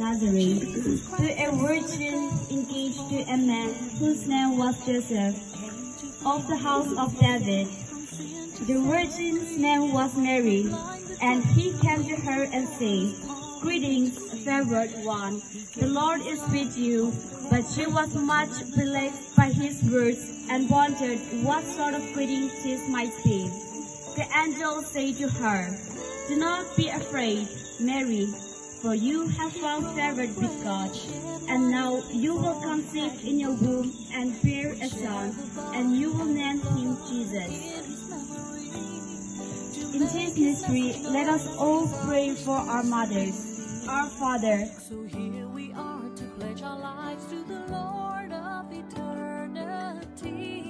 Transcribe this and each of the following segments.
Nazareth, to a virgin engaged to a man whose name was Joseph, of the house of David. The virgin's name was Mary, and he came to her and said, Greetings, favored one, the Lord is with you. But she was much perplexed by his words and wondered what sort of greeting this might be. The angel said to her, Do not be afraid, Mary, for you have found favor with God. And now you will conceive in your womb and bear a son, and you will name him Jesus. In this mystery, let us all pray for our mothers. Our Father, So here we are to pledge our lives to the Lord of eternity.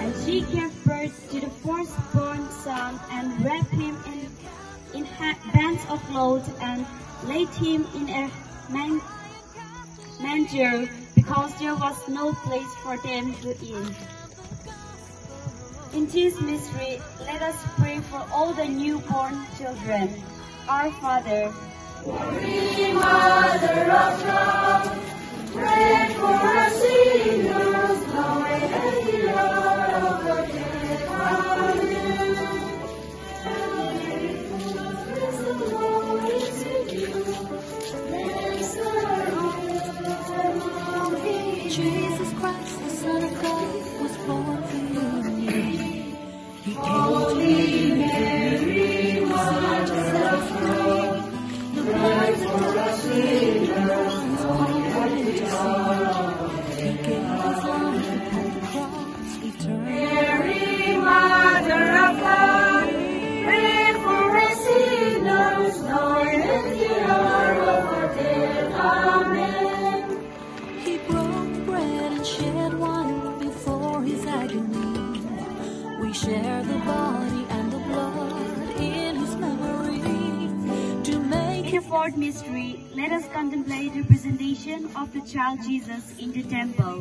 and she gave birth to the firstborn son and wrapped him in, in bands of cloth and laid him in a man- manger because there was no place for them to eat. In this mystery, let us pray for all the newborn children. Our Father, Jesus Christ, the Son of God, was born for you and me. He came to Mary, was himself free. The blood for us sinners, born into sin. He gave his life upon the cross, eternal. Mary, Mother of God, pray for us sinners, now and at the hour of our death. The fourth mystery, let us contemplate the presentation of the child Jesus in the temple.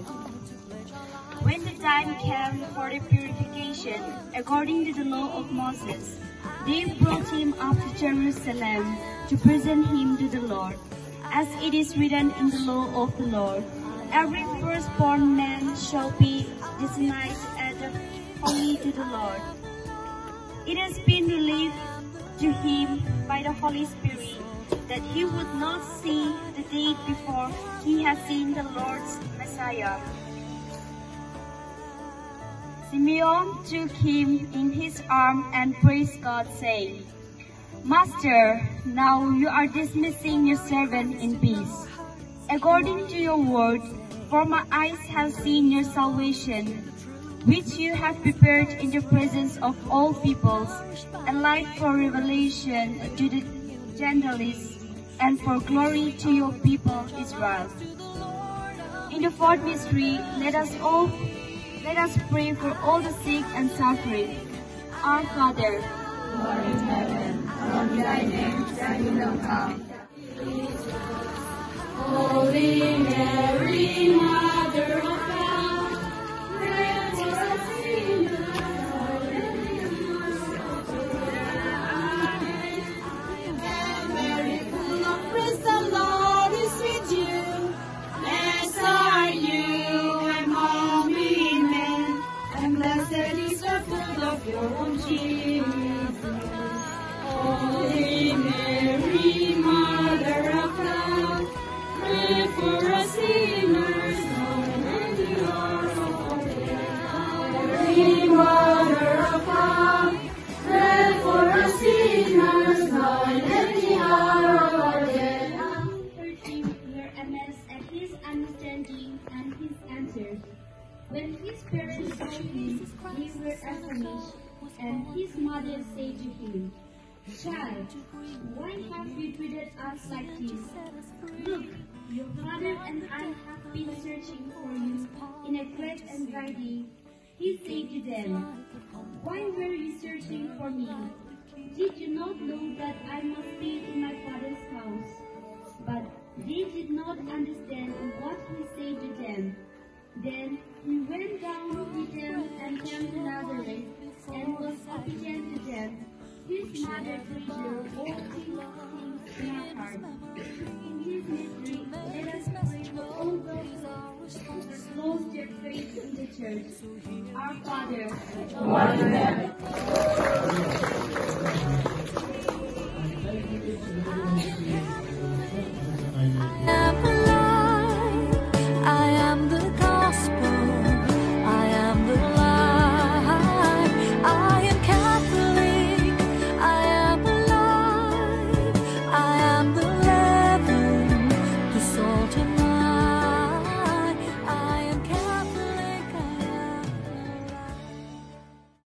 When the time came for the purification, according to the law of Moses, they brought him up to Jerusalem to present him to the Lord. As it is written in the law of the Lord, every firstborn man shall be designated as holy to the Lord. It has been relieved to him by the Holy Spirit that he would not see the day before he has seen the Lord's Messiah. Simeon took him in his arm and praised God, saying, Master, now you are dismissing your servant in peace. According to your word, for my eyes have seen your salvation, which you have prepared in the presence of all peoples, a light for revelation to the Gentiles, and for glory to your people Israel. In the fourth mystery, let us all let us pray for all the sick and suffering. Our Father, Holy Mary, Mother Lord Jesus. When his parents saw him, they were astonished, and his mother said to him, Child, why have you treated us like this? Look, your father and I have been searching for you in a great anxiety. He said to them, Why were you searching for me? Did you not know that I must be in my father's house? But they did not understand what he said to them. Then he went down with them and came to Nazareth and was obedient to them. His mother treasured all things in her heart. In his mystery, let us pray for all those who lost their faith in the church. Our Father, Who art in heaven,